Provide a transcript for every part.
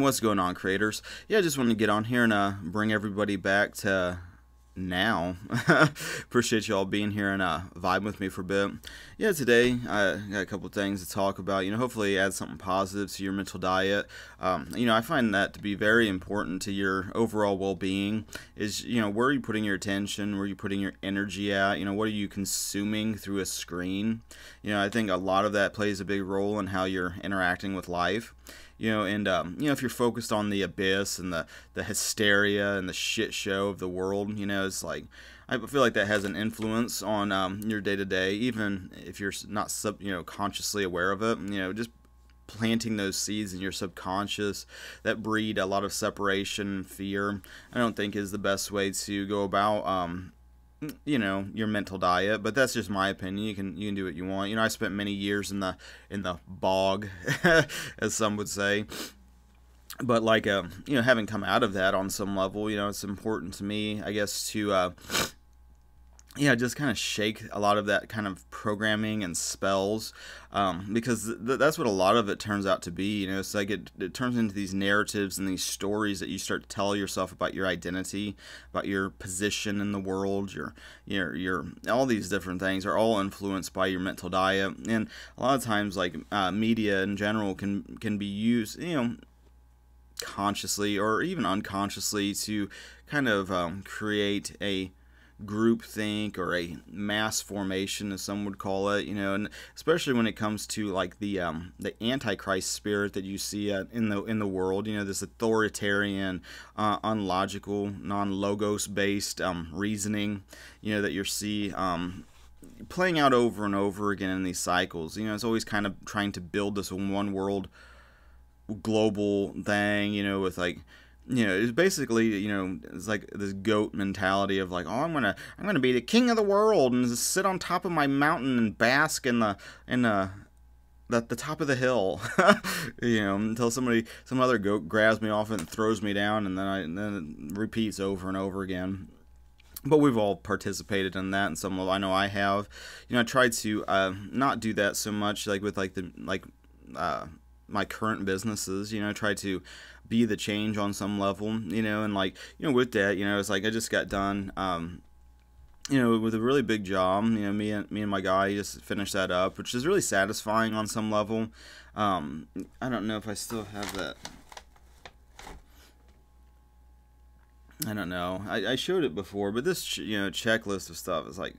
What's going on, creators? Yeah, I just wanted to get on here and uh, bring everybody back to now. Appreciate y'all being here and uh, vibe with me for a bit. Yeah, today I got a couple things to talk about. You know, hopefully add something positive to your mental diet. Um, you know, I find that to be very important to your overall well-being. Is you know where are you putting your attention? Where are you putting your energy at? You know, what are you consuming through a screen? You know, I think a lot of that plays a big role in how you're interacting with life you know, and um, you know, if you're focused on the abyss and the the hysteria and the shit show of the world, you know, it's like I feel like that has an influence on um, your day to day, even if you're not sub, you know, consciously aware of it. You know, just planting those seeds in your subconscious that breed a lot of separation fear. I don't think is the best way to go about um, you know your mental diet but that's just my opinion. You can you can do what you want. You know i spent many years in the in the bog as some would say. But like uh, you know having come out of that on some level you know it's important to me i guess to uh, yeah, just kind of shake a lot of that kind of programming and spells, um, because th- that's what a lot of it turns out to be. You know, it's like it, it turns into these narratives and these stories that you start to tell yourself about your identity, about your position in the world, your your your all these different things are all influenced by your mental diet, and a lot of times like uh, media in general can can be used, you know, consciously or even unconsciously to kind of um, create a group think or a mass formation as some would call it you know and especially when it comes to like the um, the antichrist spirit that you see uh, in the in the world you know this authoritarian uh, unlogical non-logos based um, reasoning you know that you see um, playing out over and over again in these cycles. You know it's always kind of trying to build this one world global thing you know with like you know, it's basically, you know, it's like this goat mentality of like, oh, I'm gonna, I'm gonna be the king of the world and sit on top of my mountain and bask in the, in the, the, the top of the hill, you know, until somebody, some other goat grabs me off and throws me down, and then I, and then it repeats over and over again. But we've all participated in that, and some level. I know I have. You know, I tried to uh, not do that so much, like with like the like. Uh, my current businesses you know I try to be the change on some level, you know, and like, you know, with that, you know, it's like I just got done, um, you know, with a really big job, you know, me and me and my guy just finished that up, which is really satisfying on some level. Um, I don't know if I still have that. I don't know. I, I showed it before, but this, you know, checklist of stuff is like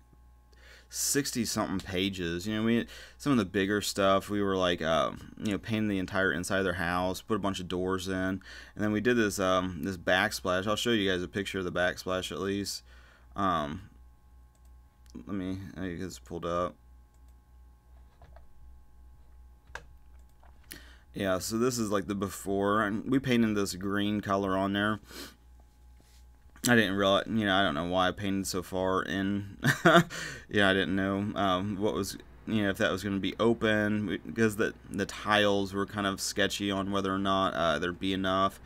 60 something pages. You know, we some of the bigger stuff we were like, uh, you know, painting the entire inside of their house, put a bunch of doors in, and then we did this um, this backsplash. I'll show you guys a picture of the backsplash at least. Um, let me, get this pulled up. Yeah, so this is like the before, and we painted this green color on there. I didn't realize, you know, I don't know why I painted so far in. yeah, I didn't know um, what was, you know, if that was going to be open because the the tiles were kind of sketchy on whether or not uh, there'd be enough.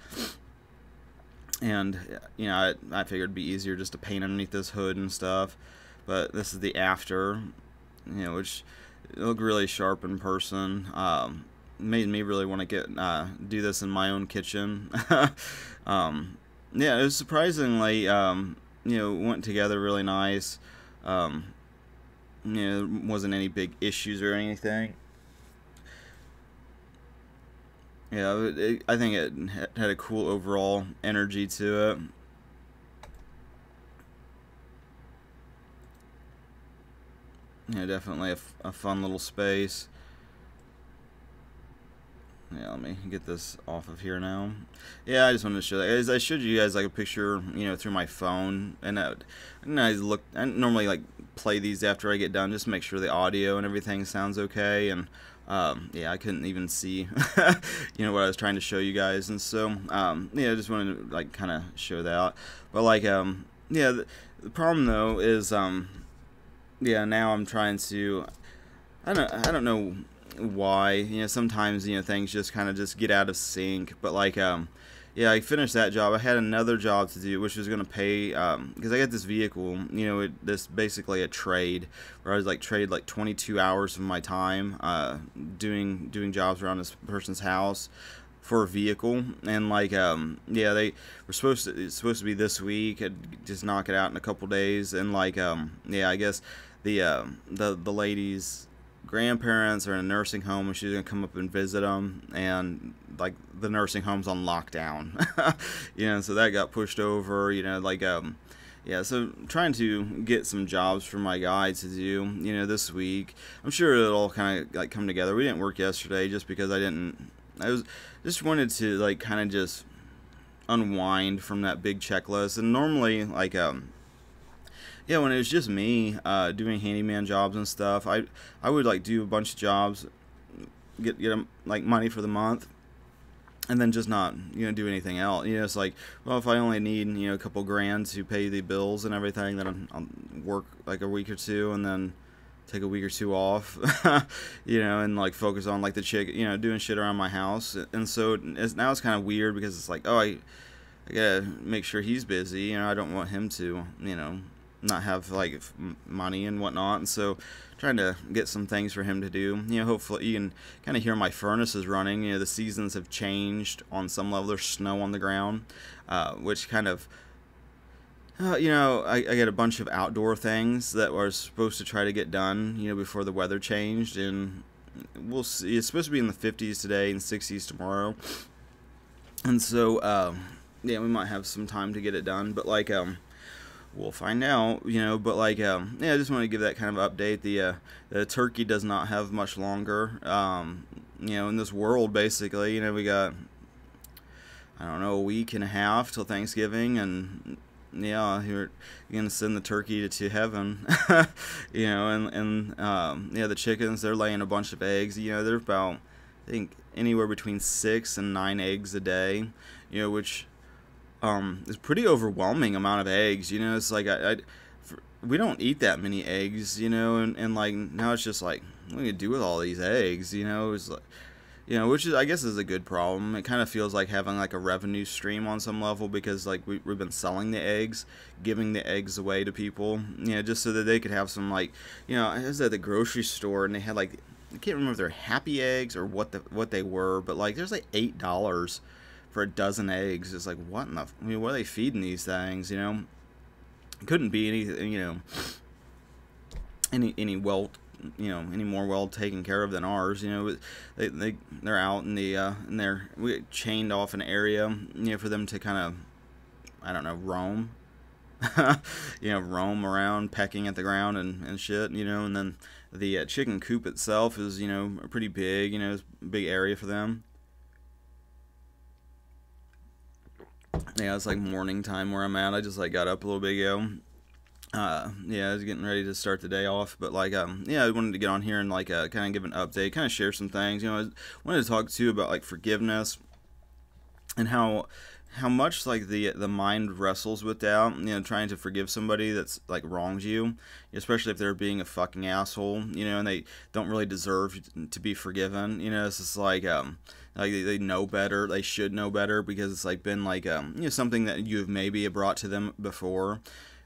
And you know, I, I figured it'd be easier just to paint underneath this hood and stuff. But this is the after, you know, which looked really sharp in person. Um, made me really want to get uh, do this in my own kitchen. um, yeah, it was surprisingly, um, you know, went together really nice. Um, you know, wasn't any big issues or anything. Yeah, it, it, I think it had a cool overall energy to it. Yeah, definitely a fun little space. Yeah, let me get this off of here now. Yeah, I just wanted to show that. As I showed you guys like a picture, you know, through my phone, and I, and I look. I normally like play these after I get done, just make sure the audio and everything sounds okay. And um, yeah, I couldn't even see, you know, what I was trying to show you guys, and so um, yeah, I just wanted to like kind of show that. But like, um, yeah, the, the problem though is, um, yeah, now I'm trying to. I don't. I don't know why. You know, sometimes you know things just kind of just get out of sync. But like, um, yeah, I finished that job. I had another job to do, which was going to pay because um, I got this vehicle. You know, it, this basically a trade where I was like trade like 22 hours of my time uh, doing doing jobs around this person's house. for a vehicle, and like um yeah they were supposed to it's supposed to be this week. I'd just knock it out in a couple days, and like um yeah I guess the uh, the the ladies grandparents are in a nursing home and she's gonna come up and visit them and like the nursing home's on lockdown. You know so that got pushed over you know like um yeah so trying to get some jobs for my guy to do you know this week. I'm sure it'll all kind of like come together. We didn't work yesterday just because i didn't i was just wanted to like kind of just unwind from that big checklist. And normally like um yeah, when it was just me uh, doing handyman jobs and stuff, I I would like do a bunch of jobs, get get like money for the month, and then just not you know do anything else. You know, it's like well, if I only need you know a couple grand to pay the bills and everything, then i will work like a week or two, and then take a week or two off, you know, and like focus on like the chick, you know, doing shit around my house. And so it's, now it's kind of weird because it's like, oh, I, I gotta make sure he's busy. You know, I don't want him to, you know, not have like money and whatnot and so trying to get some things for him to do. You know hopefully you can kind of hear my furnace is running. You know the seasons have changed on some level. There's snow on the ground uh, which kind of uh, you know I, I get a bunch of outdoor things that were supposed to try to get done you know before the weather changed and we'll see. It's supposed to be in the 50s today and 60s tomorrow. And so um, yeah we might have some time to get it done but like um we'll find out, you know. But like, um, yeah, I just want to give that kind of update. The uh, the turkey does not have much longer, um, you know, in this world. Basically, you know, we got I don't know a week and a half till Thanksgiving, and yeah, you're, you're gonna send the turkey to, to heaven, you know, and and um, yeah, the chickens they're laying a bunch of eggs. You know, they're about I think anywhere between six and nine eggs a day, you know, which um, it's pretty overwhelming amount of eggs. You know, it's like I, I for, we don't eat that many eggs. You know, and, and like now it's just like what do you do with all these eggs? You know, it's like you know, which is I guess is a good problem. It kind of feels like having like a revenue stream on some level because like we, we've been selling the eggs, giving the eggs away to people, you know, just so that they could have some like, you know, I was at the grocery store and they had like I can't remember if they're happy eggs or what the what they were, but like there's like eight dollars for a dozen eggs. It's like what in the? I mean, what are they feeding these things? You know, couldn't be any you know any any well you know any more well taken care of than ours. You know, they they they're out in the uh, and they're we chained off an area you know for them to kind of I don't know roam. you know, roam around, pecking at the ground and, and shit, you know, and then the uh, chicken coop itself is, you know, a pretty big, you know, big area for them. Yeah, it's like morning time where I'm at. I just like got up a little bit ago. Uh, yeah, I was getting ready to start the day off, but like, um, yeah, I wanted to get on here and like, uh, kind of give an update, kind of share some things. You know, I wanted to talk too about like forgiveness and how how much like the the mind wrestles with that you know trying to forgive somebody that's like wronged you especially if they're being a fucking asshole you know and they don't really deserve to be forgiven you know it's just like um like they, they know better they should know better because it's like been like um you know something that you've maybe brought to them before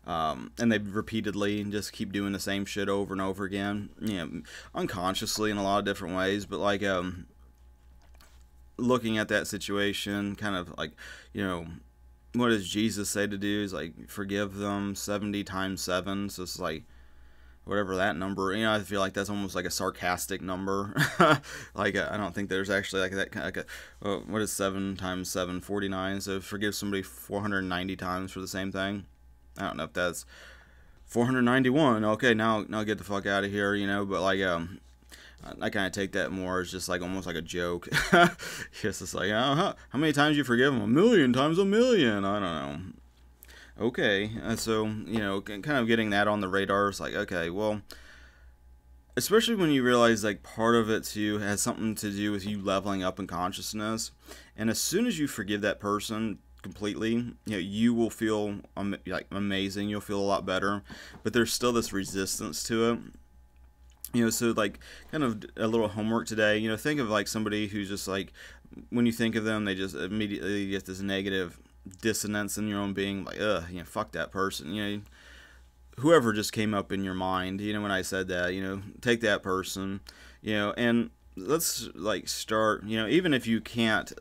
um, and they repeatedly just keep doing the same shit over and over again you know unconsciously in a lot of different ways but like um looking at that situation kind of like you know what does jesus say to do? Is like forgive them 70 times 7 so it's like whatever that number you know i feel like that's almost like a sarcastic number. Like i don't think there's actually like that like a uh, what is 7 times 7 49 so forgive somebody 490 times for the same thing. I don't know if that's 491 okay now now get the fuck out of here you know but like um I kind of take that more as just like almost like a joke. just like, oh, how, how many times you forgive them? A million times a million. I don't know okay. Uh, so, you know, kind of getting that on the radar is like, okay, well, especially when you realize like part of it too has something to do with you leveling up in consciousness. And as soon as you forgive that person completely, you know, you will feel um, like amazing. You'll feel a lot better. But there's still this resistance to it you know so like kind of a little homework today. You know think of like somebody who's just like when you think of them they just immediately get this negative dissonance in your own being, like, ugh, you know, fuck that person, you know, whoever just came up in your mind, you know, when I said that, you know, take that person, you know, and let's like start, you know, even if you can't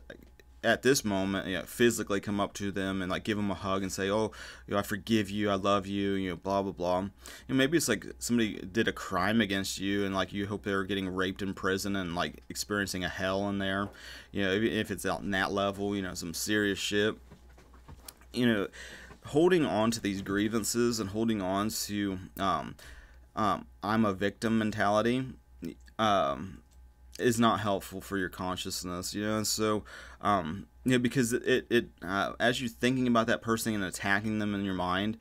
at this moment, you know, physically come up to them and like give them a hug and say, "Oh, you know, I forgive you, I love you," you know, blah blah blah. Maybe it's like somebody did a crime against you and like you hope they're getting raped in prison and like experiencing a hell in there. You know, if it's out in that level, you know, some serious shit. You know, holding on to these grievances and holding on to um, um, I'm a victim mentality um, is not helpful for your consciousness, you know. So, um, you know, because it it uh, as you're thinking about that person and attacking them in your mind,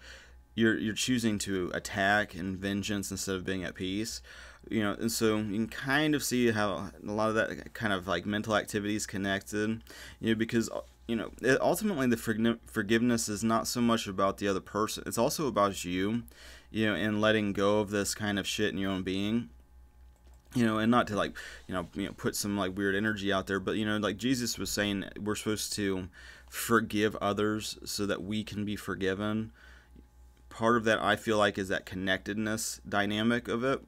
you're you're choosing to attack and vengeance instead of being at peace, you know. And so you can kind of see how a lot of that kind of like mental activity is connected, you know, because you know ultimately the forgiveness is not so much about the other person; it's also about you, you know, and letting go of this kind of shit in your own being you know, and not to like, you know, you know, put some like weird energy out there, but you know, like Jesus was saying, we're supposed to forgive others so that we can be forgiven. Part of that I feel like is that connectedness dynamic of it.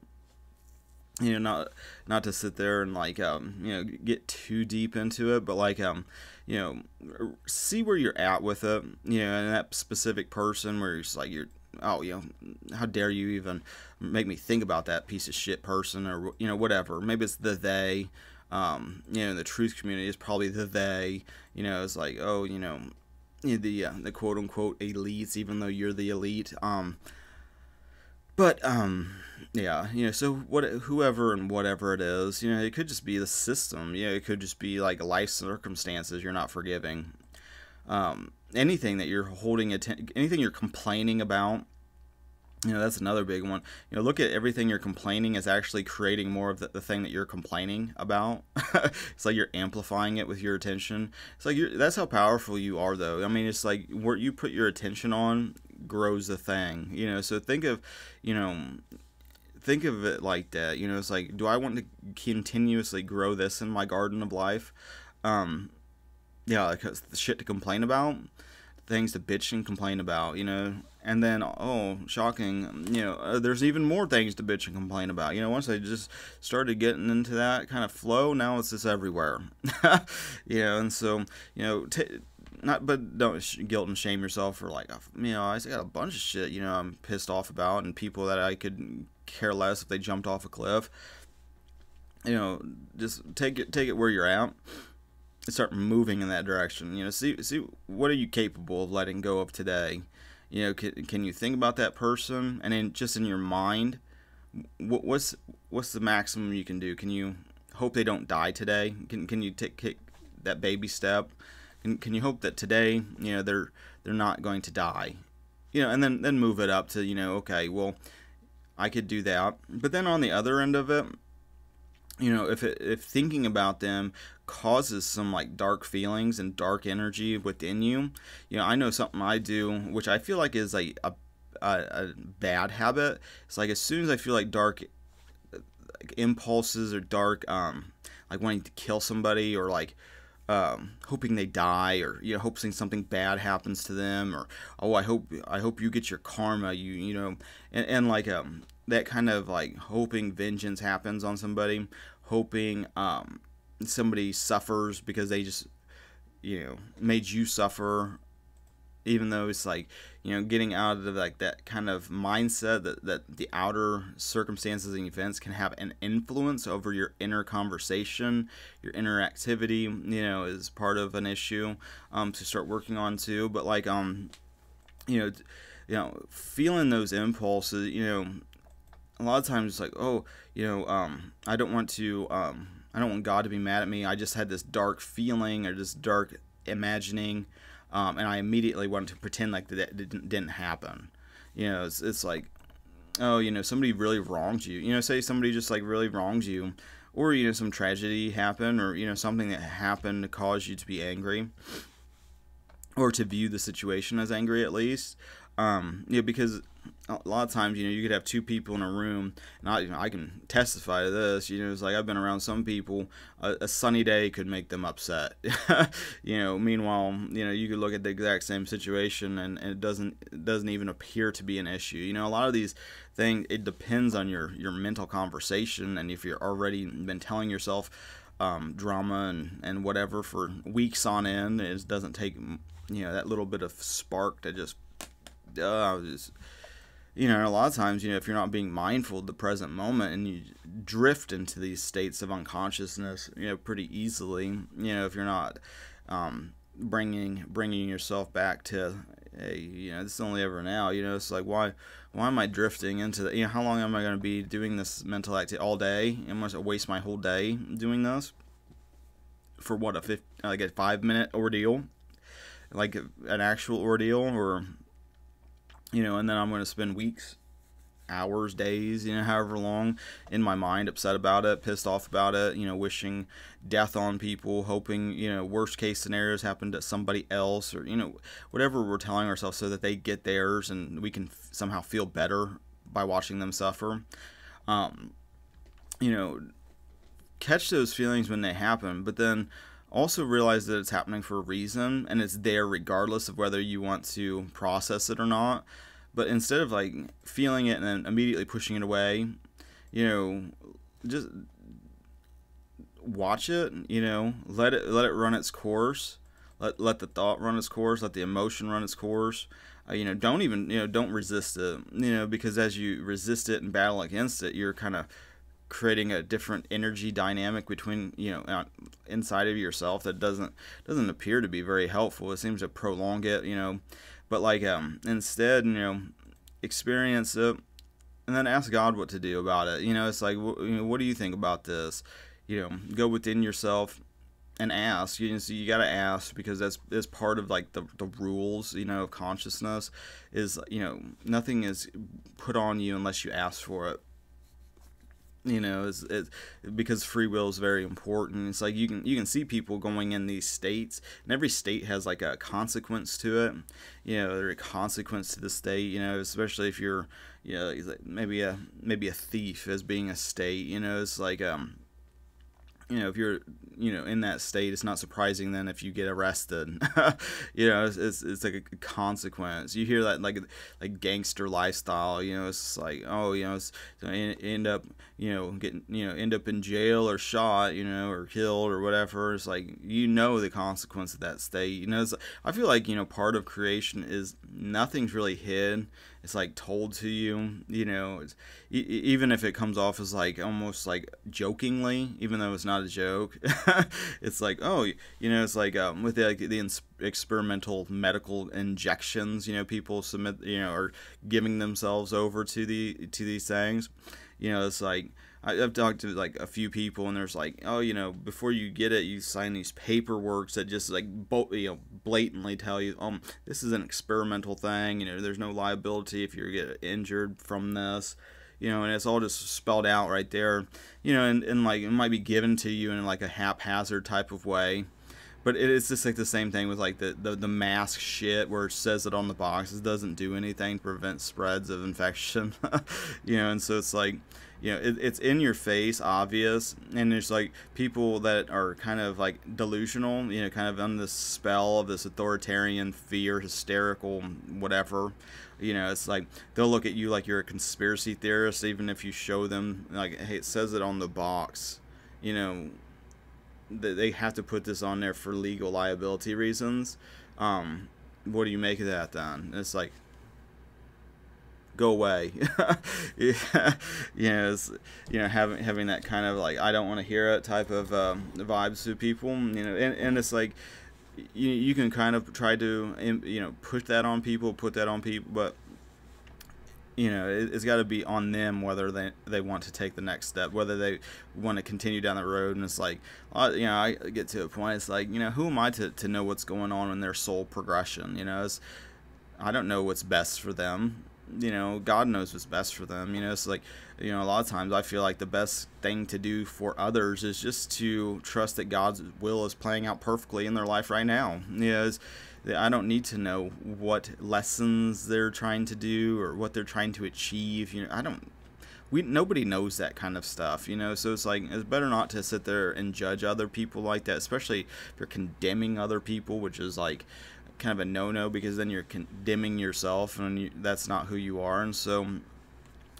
You know, not not to sit there and like um, you know, get too deep into it, but like um, you know, see where you're at with it. You know, and that specific person where it's like you're oh, you know, how dare you even make me think about that piece of shit person or, you know, whatever. Maybe it's the they. Um, you know, the truth community is probably the they. You know, it's like, oh, you know, the uh, the quote unquote elites, even though you're the elite. Um, but um, yeah, you know, so what, whoever and whatever it is, you know, it could just be the system. You know, it could just be like life circumstances you're not forgiving. Um, anything that you're holding atten- anything you're complaining about you know that's another big one. You know look at everything you're complaining is actually creating more of the, the thing that you're complaining about. It's like you're amplifying it with your attention. It's like you're that's how powerful you are though. I mean it's like what you put your attention on grows the thing you know? So think of you know think of it like that. You know it's like do i want to continuously grow this in my garden of life? Um yeah, like the shit to complain about, things to bitch and complain about, you know. And then, oh, shocking, you know, uh, there's even more things to bitch and complain about. You know, once I just started getting into that kind of flow, now it's just everywhere. you know, and so, you know, not, but don't guilt and shame yourself for like, you know, I got a bunch of shit, you know, I'm pissed off about, and people that I could care less if they jumped off a cliff. You know, just take it, take it where you're at start moving in that direction. You know, see see what are you capable of letting go of today. You know, can, can you think about that person and then just in your mind, what, what's what's the maximum you can do? Can you hope they don't die today? Can can you take, take that baby step? Can, can you hope that today, you know, they're they're not going to die? You know, and then then move it up to you know, okay, well, I could do that. But then on the other end of it, you know, if it, if thinking about them causes some like dark feelings and dark energy within you, you know, I know something I do, which I feel like is like a, a, a bad habit. It's like as soon as I feel like dark like impulses or dark, um, like wanting to kill somebody or like um, hoping they die or you know hoping something bad happens to them or oh I hope I hope you get your karma you you know and, and like um that kind of like hoping vengeance happens on somebody, hoping um, somebody suffers because they just you know made you suffer even though it's like you know getting out of like that kind of mindset that, that the outer circumstances and events can have an influence over your inner conversation your inner activity you know is part of an issue um, to start working on too. But like um you know you know feeling those impulses you know a lot of times it's like, oh, you know, um, I don't want to, um, I don't want God to be mad at me. I just had this dark feeling or this dark imagining, um, and I immediately wanted to pretend like that didn't, didn't happen. You know, it's, it's like, oh, you know, somebody really wronged you. You know, say somebody just like really wrongs you, or you know, some tragedy happened, or you know, something that happened to cause you to be angry, or to view the situation as angry at least. Um, you know, because a lot of times, you know, you could have two people in a room, and I, you know, I can testify to this. You know, it's like I've been around some people. A, a sunny day could make them upset. you know, meanwhile, you know, you could look at the exact same situation, and, and, it doesn't it doesn't even appear to be an issue. You know, a lot of these things it depends on your your mental conversation, and if you're already been telling yourself um, drama and, and whatever for weeks on end. It doesn't take you know that little bit of spark to just uh, just you know a lot of times you know if you're not being mindful of the present moment and you drift into these states of unconsciousness you know pretty easily you know if you're not um, bringing bringing yourself back to a you know this is only ever now you know it's like why why am I drifting into the you know how long am I going to be doing this mental activity all day? Am I going to waste my whole day doing this? For what a fifth, like a five minute ordeal? Like an actual ordeal or you know and then i'm going to spend weeks hours days you know however long in my mind upset about it pissed off about it you know wishing death on people hoping you know worst case scenarios happen to somebody else or you know whatever we're telling ourselves so that they get theirs and we can somehow feel better by watching them suffer. Um, you know catch those feelings when they happen but then also realize that it's happening for a reason and it's there regardless of whether you want to process it or not. But instead of like feeling it and then immediately pushing it away you know just watch it you know let it let it run its course. Let let the thought run its course. Let the emotion run its course. Uh, you know don't even you know don't resist it you know because as you resist it and battle against it you're kind of creating a different energy dynamic between you know inside of yourself that doesn't doesn't appear to be very helpful. It seems to prolong it, you know. But like um, instead, you know, experience it and then ask God what to do about it. You know, it's like, you know, what do you think about this? You know, go within yourself and ask. You know, so you got to ask because that's that's part of like the the rules. You know, of consciousness is you know nothing is put on you unless you ask for it you know it's, it's, because free will is very important. It's like you can you can see people going in these states and every state has like a consequence to it. You know there's a consequence to the state you know especially if you're you know maybe a maybe a thief as being a state you know it's like um you know if you're you know in that state it's not surprising then if you get arrested. You know it's, it's, it's, like a consequence. You hear that like like gangster lifestyle you know it's like oh you know it's end up you know getting you know end up in jail or shot you know or killed or whatever. It's like you know the consequence of that state. You know i feel like you know part of creation is nothing's really hid it's like told to you you know even if it comes off as like almost like jokingly even though it's not a joke it's like oh you know it's like um, with the, like, the experimental medical injections you know people submit you know are giving themselves over to the to these things you know it's like I've talked to like a few people, and there's like, oh, you know, before you get it, you sign these paperworks that just like, you know, blatantly tell you, um, this is an experimental thing. You know, there's no liability if you get injured from this. You know, and it's all just spelled out right there. You know, and, and like it might be given to you in like a haphazard type of way but it's just like the same thing with like the, the, the mask shit where it says it on the box it doesn't do anything to prevent spreads of infection you know and so it's like you know it, it's in your face obvious and there's like people that are kind of like delusional you know kind of under the spell of this authoritarian fear hysterical whatever. You know it's like they'll look at you like you're a conspiracy theorist even if you show them like hey it says it on the box. You know that they have to put this on there for legal liability reasons. Um what do you make of that then? It's like go away. yeah, you know, you know, having having that kind of like I don't want to hear it type of um, vibes to people. You know, and, and it's like you you can kind of try to you know push that on people, put that on people, but you know it, has got to be on them whether they they want to take the next step whether they want to continue down the road and it's like you know i get to a point it's like you know who am i to, to know what's going on in their soul progression you know it's, i don't know what's best for them you know, God knows what's best for them. You know, it's like, you know, a lot of times I feel like the best thing to do for others is just to trust that God's will is playing out perfectly in their life right now. You know, I don't need to know what lessons they're trying to do or what they're trying to achieve. You know, I don't. We nobody knows that kind of stuff, you know. So it's like it's better not to sit there and judge other people like that, especially if you're condemning other people, which is like kind of a no-no because then you're condemning yourself and you, that's not who you are. And so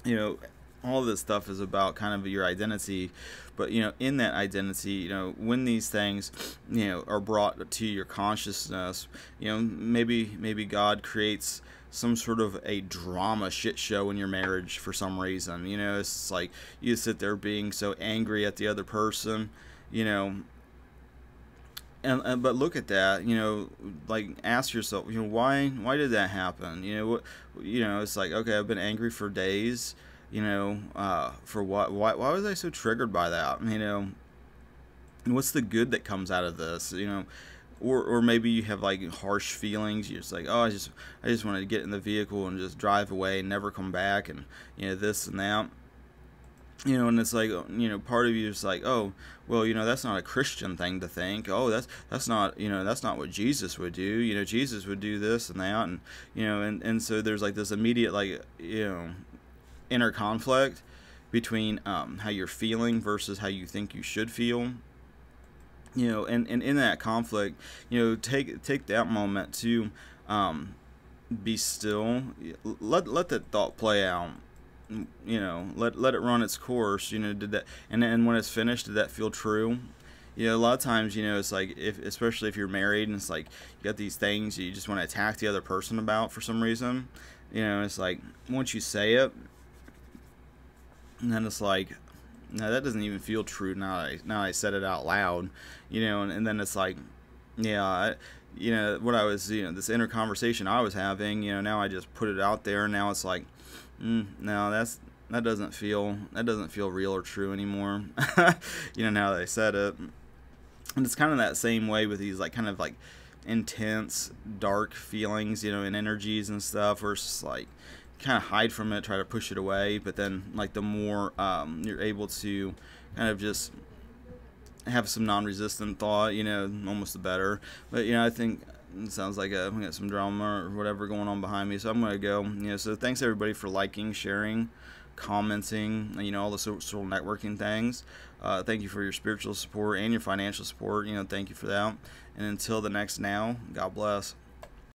you know all this stuff is about kind of your identity. But you know in that identity you know when these things you know are brought to your consciousness you know maybe maybe god creates some sort of a drama shit show in your marriage for some reason. You know it's like you sit there being so angry at the other person you know and, and, but look at that you know like ask yourself you know why why did that happen you know what you know it's like okay i've been angry for days you know, uh, for what, why, why was I so triggered by that? You know, And what's the good that comes out of this? You know, or, or maybe you have like harsh feelings. You're just like, oh, I just, I just want to get in the vehicle and just drive away and never come back, and you know this and that. You know, and it's like, you know, part of you is like, oh, well, you know, that's not a Christian thing to think. Oh, that's that's not, you know, that's not what Jesus would do. You know, Jesus would do this and that, and you know, and and so there's like this immediate, like, you know, inner conflict between um, how you're feeling versus how you think you should feel you know and, and in that conflict you know take take that moment to um, be still let let that thought play out you know let let it run its course you know did that and then when it's finished did that feel true? You know a lot of times you know it's like if especially if you're married and it's like you got these things you just want to attack the other person about for some reason you know it's like once you say it and then it's like no that doesn't even feel true now I, now I said it out loud you know and, and then it's like yeah I, you know what I was you know this inner conversation I was having you know now I just put it out there and now it's like mm, no that's that doesn't feel that doesn't feel real or true anymore you know now that I said it and it's kind of that same way with these like kind of like intense dark feelings you know and energies and stuff or just like kind of hide from it, try to push it away. But then, like the more um, you're able to kind of just have some non-resistant thought, you know, almost the better. But you know, I think it sounds like a, we got some drama or whatever going on behind me, so I'm gonna go. You know, so thanks everybody for liking, sharing, commenting, you know, all the social networking things. Uh, thank you for your spiritual support and your financial support. You know, thank you for that. And until the next now, God bless.